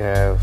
uh,